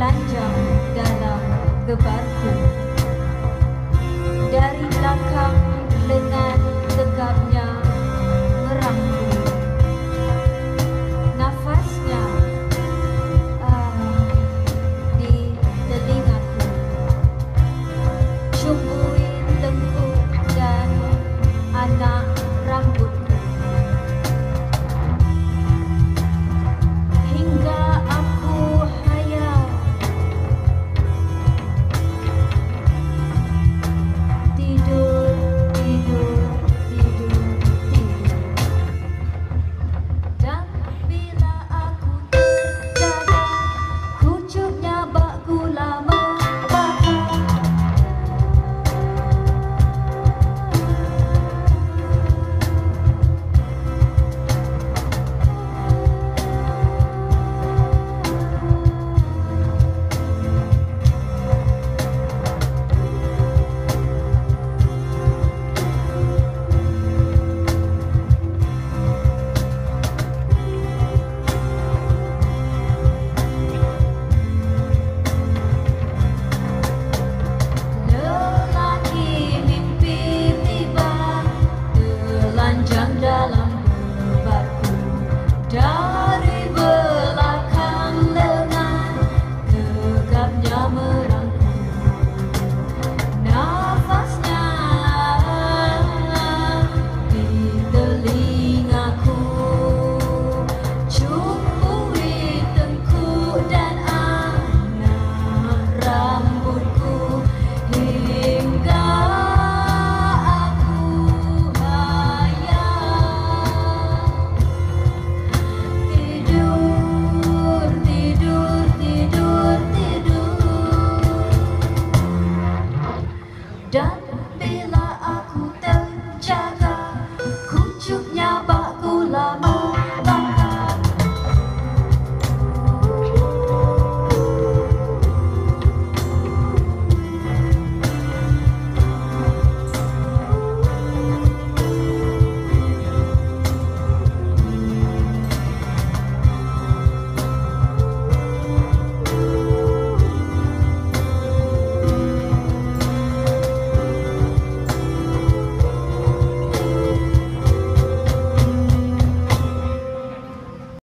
telanjang dalam gebarku. belong.